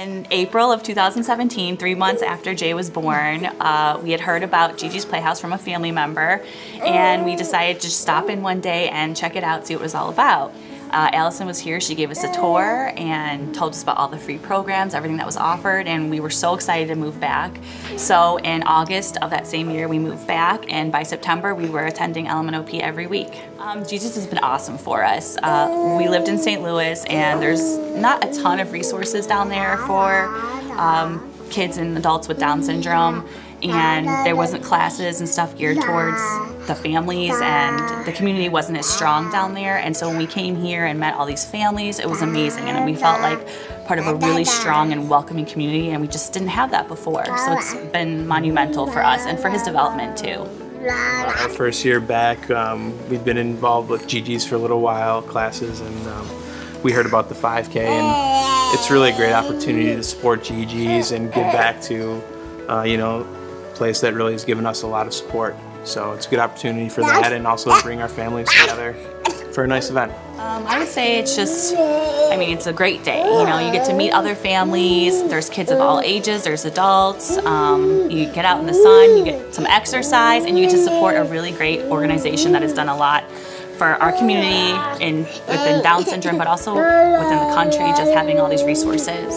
In April of 2017, three months after Jay was born, uh, we had heard about GiGi's Playhouse from a family member, and we decided to stop in one day and check it out, see what it was all about. Uh, Allison was here, she gave us a tour and told us about all the free programs, everything that was offered, and we were so excited to move back. So in August of that same year, we moved back, and by September, we were attending LMNOP every week. Um, GiGi's has been awesome for us. Uh, we lived in St. Louis, and there's not a ton of resources down there for um, kids and adults with Down syndrome and there wasn't classes and stuff geared towards the families and the community wasn't as strong down there. And so when we came here and met all these families it was amazing. And we felt like part of a really strong and welcoming community and we just didn't have that before. So it's been monumental for us and for his development too. Our first year back um, we've been involved with GiGi's for a little while classes and um, we heard about the 5k and it's really a great opportunity to support GiGi's and give back to uh, you know a place that really has given us a lot of support. So it's a good opportunity for that and also bring our families together for a nice event. Um, I would say it's just, I mean, it's a great day. You know, you get to meet other families. There's kids of all ages. There's adults. Um, you get out in the sun. You get some exercise, and you get to support a really great organization that has done a lot for our community in within Down syndrome, but also within the country. Just having all these resources.